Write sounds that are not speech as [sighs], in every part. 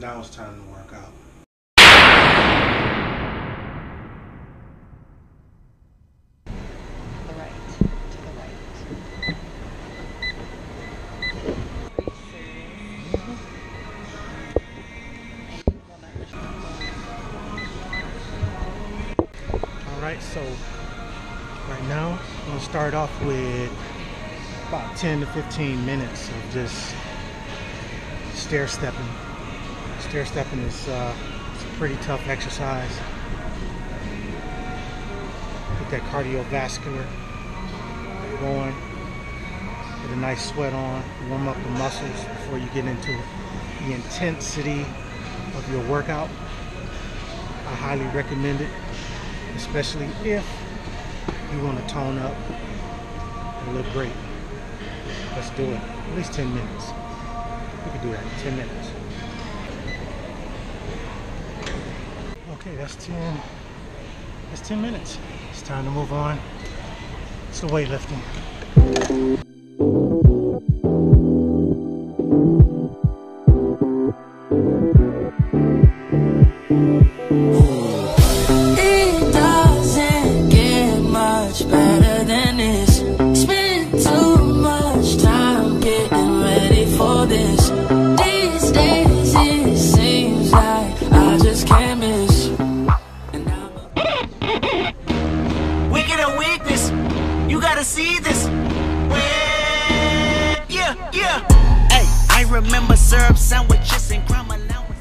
Now it's time to work out. the right, to the right. All right, so right now I'm gonna start off with about 10 to 15 minutes of just stair stepping. Stair stepping is uh, a pretty tough exercise. Get that cardiovascular going. Get a nice sweat on. Warm up the muscles before you get into the intensity of your workout. I highly recommend it especially if you want to tone up and look great. Let's do it. At least 10 minutes. We can do that in 10 minutes. Okay, that's 10. That's 10 minutes. It's time to move on. The weightlifting. Gotta see this. Yeah, yeah. Hey, I remember syrup sandwiches and crime allowance.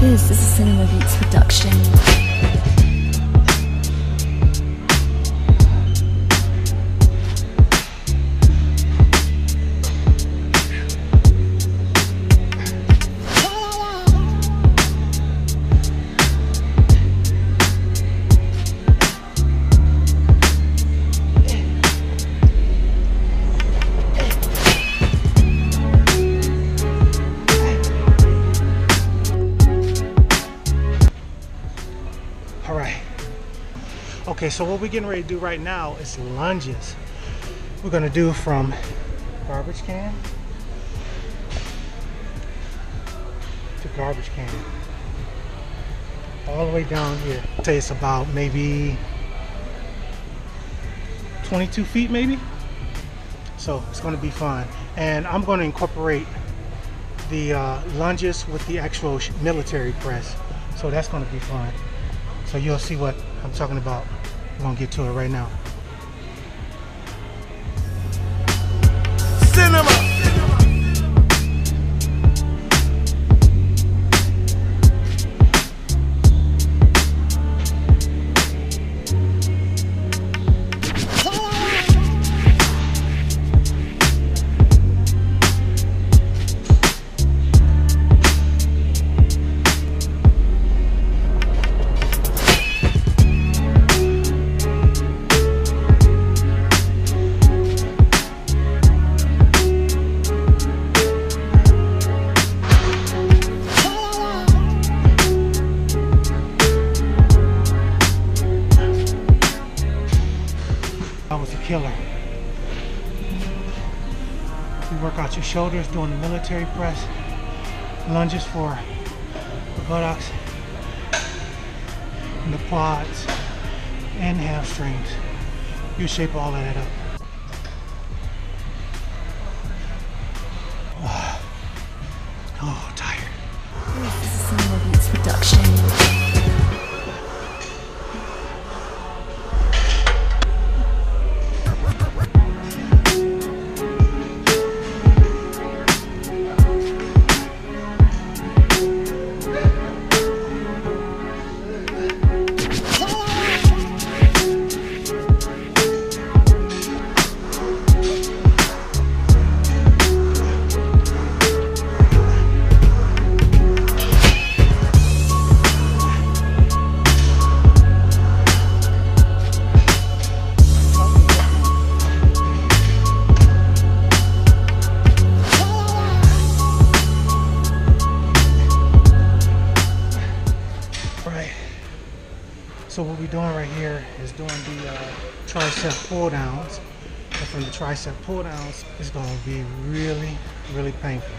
This is a Cinema Beats production. Okay, so what we're getting ready to do right now is lunges. We're gonna do from garbage can to garbage can. All the way down here. I'd say it's about maybe 22 feet maybe. So it's gonna be fun. And I'm gonna incorporate the uh, lunges with the actual military press. So that's gonna be fun. So you'll see what I'm talking about. We're gonna get to it right now. That was a killer. You work out your shoulders doing the military press, lunges for the buttocks, and the quads, and hamstrings. You shape all of that up. [sighs] Oh, tired. Doing right here is doing the uh, tricep pull downs. And from the tricep pull downs, it's to be really, really painful.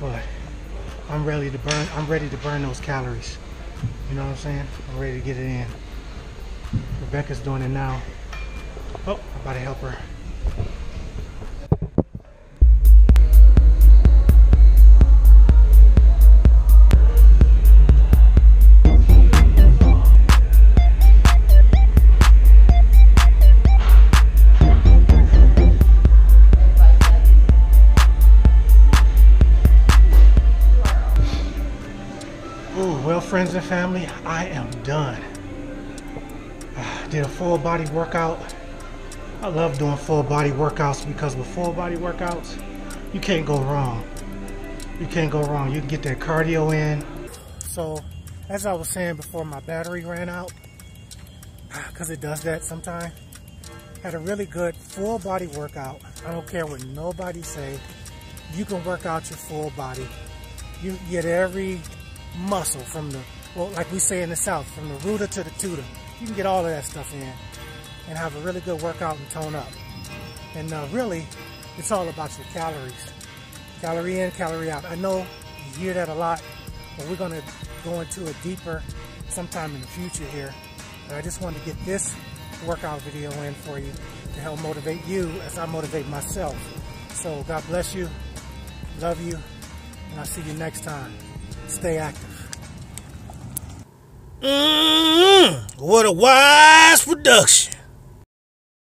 But I'm ready to burn. I'm ready to burn those calories. You know what I'm saying? I'm ready to get it in. Rebecca's doing it now. Oh, I'm about to help her. Well, friends and family, I am done. Ah, [sighs] Did a full body workout. I love doing full body workouts because with full body workouts, you can't go wrong. You can't go wrong. You can get that cardio in. So, as I was saying before, my battery ran out [sighs] because it does that sometimes. Had a really good full body workout. I don't care what nobody say. You can work out your full body. You get every muscle from the, well, like we say in the South, from the rooter to the tutor. You can get all of that stuff in and have a really good workout and tone up. And uh, really, it's all about your calories. Calorie in, calorie out. I know you hear that a lot, but we're gonna go into it deeper sometime in the future here. But I just wanted to get this workout video in for you to help motivate you as I motivate myself. So God bless you, love you, and I'll see you next time. Stay active. Mm, what a wise production.